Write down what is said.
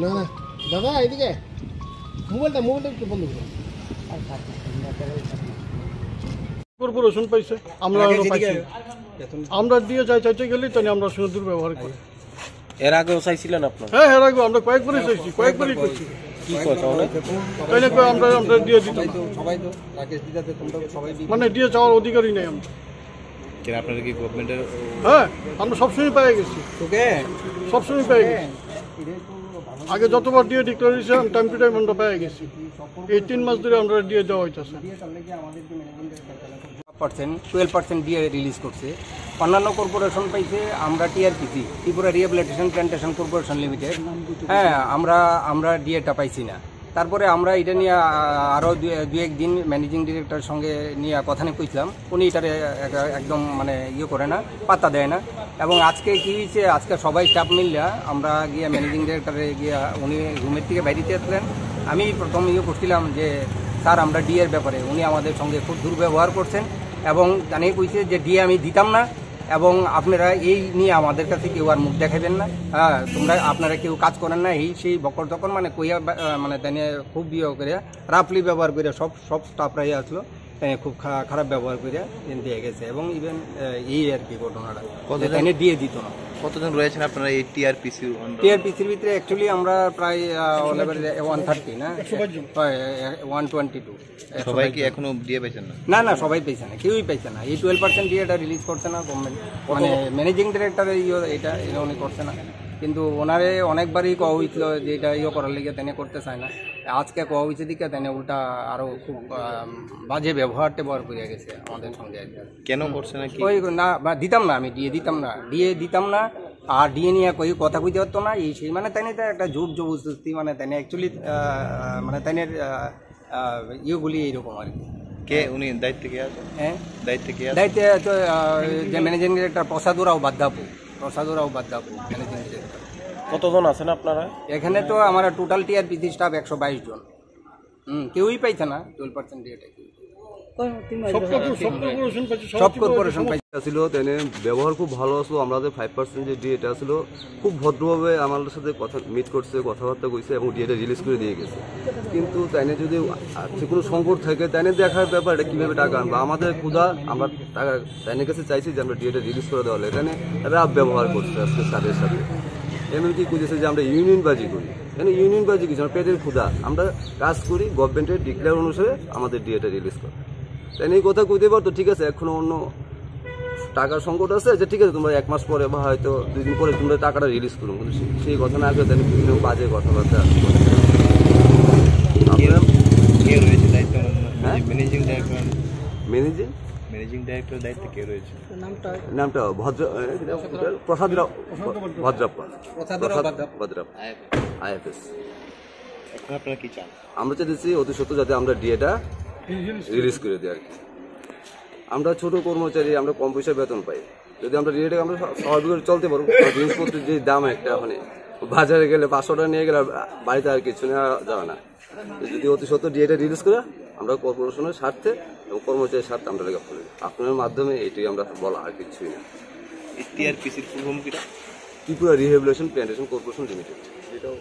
না না দাদা এদিকে। মোবাইলটা মোবাইলটা একটু বন্ধ করুন পাইছে আমরা পাইছি। আমরা দিয়ে চাই চাইতে গেলেই তাই আমরা দুর্ব্যবহার করি। এর আগেও চাইছিলেন আপনার? হ্যাঁ আমরা কয়েকবারই চাইছি কয়েকবারই করছি। মানে দিয়ে চাওয়ার অধিকারই নেই আমরা। কেন আপনারা কি গভর্নমেন্টের হ্যাঁ আমরা সবসময় পেয়ে গেছি। তোকে? সবসময় পেয়ে গেছি। আগে যতবার দিয়ে ডিক্লেয়ার দিয়েছে টাইম টু টাইম আমরা পেয়ে গেছি। এই তিন মাস ধরে আমরা দিয়ে দেওয়া হইতেছে। পার্সেন্ট টুয়েলভ পার্সেন্ট দিয়ে রিলিজ করছে। অন্যান্য কর্পোরেশন পাইছে, আমরা TRPC Tripura rehabilitation plantation corporation limited হ্যাঁ আমরা আমরা ডিএটা পাইছি না। তারপরে আমরা এটা নিয়ে আরও দু একদিন ম্যানেজিং ডিরেক্টরের সঙ্গে নিয়ে কথা নিয়ে কইছিলাম। উনি এটারে একদম মানে ইয়ে করে না, পাত্তা দেয় না। এবং আজকে কি হয়েছে আজকে সবাই স্টাফ মিললা আমরা গিয়ে ম্যানেজিং ডিরেক্টরে গিয়ে উনি রুমের থেকে বাইরে আসলেন। আমি প্রথম ইয়ে করছিলাম যে, স্যার, আমরা ডিএর ব্যাপারে। উনি আমাদের সঙ্গে খুব দুর্ব্যবহার করছেন এবং জানিয়ে কইছে যে ডিএ আমি দিতাম না। এবং আপনারা এই নিয়ে আমাদের কাছে কেউ আর মুখ দেখাবেন না। হ্যাঁ তোমরা, আপনারা কেউ কাজ করেন না। এই সেই বকর তখন মানে কইয়া মানে তাই খুব ইয়ে করে রাফলি ব্যবহার করে সব সব স্টাফরাই আসলো। তাই খুব খারাপ ব্যবহার করে দিয়ে গেছে এবং ইভেন এই আর কি ঘটনাটা। তাই দিয়ে দিত না। কতজন রয়েছেন আপনারা এই টিআরপিসি টিআরপিসির ভিতরে অ্যাকচুয়ালি আমরা প্রায় ওয়ান থার্টি না? ওয়ান টোয়েন্টি টু সবাই কি এখনও দিয়ে পেয়েছেন না? না না সবাই পেয়েছে না কেউই পেয়েছে না। এই টুয়েলভ পার্সেন্ট ডিএটা রিলিজ করছে না গভর্নমেন্ট মানে ম্যানেজিং ডিরেক্টর এটা এটা উনি করছে না। কিন্তু ওনারে অনেকবারই কওয়া হয়েছিল যে এটা ইয়ে করার লিগে তেনে করতে চায় না। আজকে কওয়া হয়েছে দিকে তেনে উল্টা আরও খুব বাজে ব্যবহার ব্যবহার করে গেছে আমাদের সঙ্গে। কেন করছে না ওই না বা দিতাম না আমি ডিএ দিতাম না। ডিএ দিতাম না আর ডিএ নিয়ে কই কথা কইতে পারতো না এই সেই মানে তাই তো একটা জোর জবরদস্তি মানে তাই অ্যাকচুয়ালি মানে তাইনের ইয়েগুলি এইরকম আর কি। কে উনি? দায়িত্বে কে আছে? হ্যাঁ? দায়িত্বে কে দায়িত্বে যে ম্যানেজিং ডিরেক্টর প্রসাদুরাও বাদ্দাপু বাদ দাও ম্যানেজিং ডিরেক্টর কতজন আছেন আপনারা? এখানে তো আমার টোটাল টিআরপি স্টাফ একশো বাইশ জন। হুম কেউই পাইছে না টুয়েলভ পার্সেন্ট ডিএটা সব কর্পোরেশন ছিল তেনে ব্যবহার খুব ভালো আসলো আমাদের ফাইভ পার্সেন্ট যে ডিএটা ছিল খুব ভদ্রভাবে আমাদের সাথে কথা মিট করছে কথাবার্তা কইছে এবং ডিএটা রিলিজ করে দিয়ে গেছে। কিন্তু তাইনে যদি যে কোনো সংকট থাকে তাইনে দেখার ব্যাপার এটা কীভাবে টাকা আনব? আমাদের ক্ষুধা আমরা টাকা তাইনের কাছে চাইছি যে আমরা ডিএটা রিলিজ করে দেওয়া হলে। এখানে রাব ব্যবহার করছে আজকে স্যারের সাথে। এমনকি খুঁজেছে যে আমরা ইউনিয়ন বাজি করি। এখানে ইউনিয়ন বাজি কিছু না, পেটের ক্ষুধা। আমরা কাজ করি গভর্নমেন্টের ডিক্লেয়ার অনুসারে আমাদের ডিএটা রিলিজ করে। তাই এই কথা কইতে পারতো ঠিক আছে এখনও অন্য টাকার সংকট আছে যে ঠিক আছে তোমরা এক মাস পরে বা হয়তো দুই দিন পরে তোমরা টাকাটা রিলিজ করুন কিন্তু সেই কথা না করে তাহলে বিভিন্ন বাজে কথাবার্তা কে রয়েছে দায়িত্ব হ্যাঁ? Managing director managing managing director দায়িত্বে কে রয়েছে? নামটা ভদ্র এ, প্রসাদ রাও ভদ্রাপ্পা। প্রসাদ ভদ্রাপ্পা। আইএফএস আপনারা কি চান? আমরা চাইতেছি অতি সত্য যাতে আমরা ডিএটা রিলিজ করে দেয় আর কি আমরা ছোট কর্মচারী আমরা কম পয়সা বেতন পাই যদি আমরা ডিএটা আমরা স্বাভাবিকভাবে চলতে পারব জিনিসপত্রের যে দাম একটা ওখানে বাজারে গেলে পাঁচশো টাকা নিয়ে গেলে বাড়িতে আর কিছু নেওয়া যাবে না যদি অতি সত্য ডিএটা রিলিজ করে আমরা কর্পোরেশনের স্বার্থে এবং কর্মচারীর স্বার্থে আমরা লেখা করি আপনার মাধ্যমে এটাই আমরা বলা আর কিছুই না Tripura rehabilitation plantation corporation limited এটাও